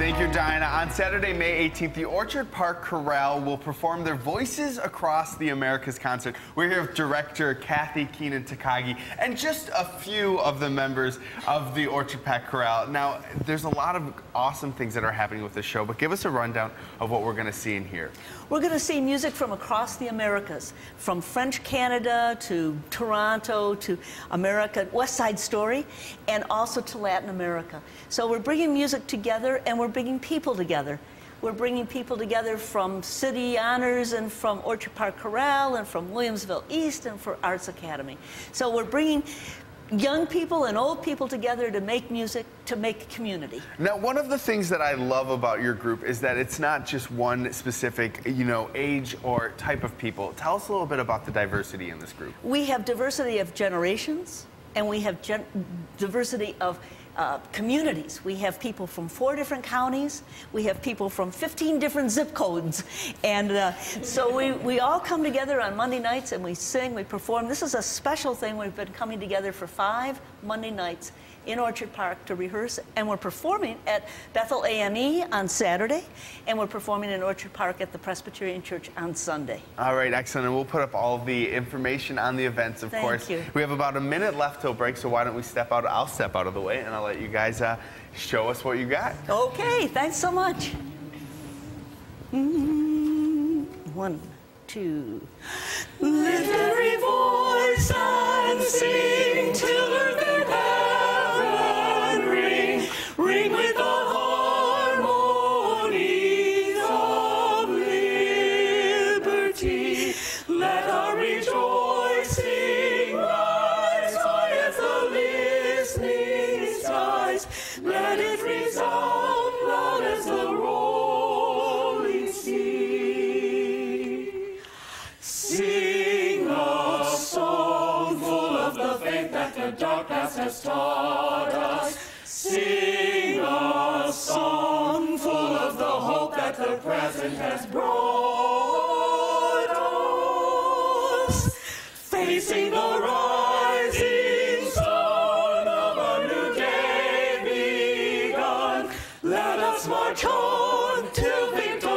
Thank you, Diana. On Saturday, May 18th, the Orchard Park Chorale will perform their Voices Across the Americas concert. We're here with director Kathy Keenan Takagi and just a few of the members of the Orchard Park Chorale. Now, there's a lot of awesome things that are happening with the show, but give us a rundown of what we're going to see in here. We're going to see music from across the Americas, from French Canada to Toronto to America, West Side Story, and also to Latin America. So we're bringing music together and we're bringing people together. We're bringing people together from City Honors and from Orchard Park Chorale and from Williamsville East and for Arts Academy. So we're bringing young people and old people together to make music, to make community. Now, one of the things that I love about your group is that it's not just one specific, you know, age or type of people. Tell us a little bit about the diversity in this group. We have diversity of generations, and we have diversity of uh, communities. We have people from four different counties. We have people from 15 different zip codes. And uh, so we, we all come together on Monday nights and we sing, we perform. This is a special thing. We've been coming together for five Monday nights in Orchard Park to rehearse, and we're performing at Bethel AME on Saturday, and we're performing in Orchard Park at the Presbyterian Church on Sunday. All right, excellent. And we'll put up all the information on the events, of Thank course. You. We have about a minute left till break, so why don't we step out? I'll step out of the way, and I'll let you guys uh, show us what you got. Okay, thanks so much. Mm-hmm. One, two. Lift every voice and sing the dark past has taught us. Sing a song full of the hope that the present has brought us. Facing the rising sun of a new day begun, let us march on till victory.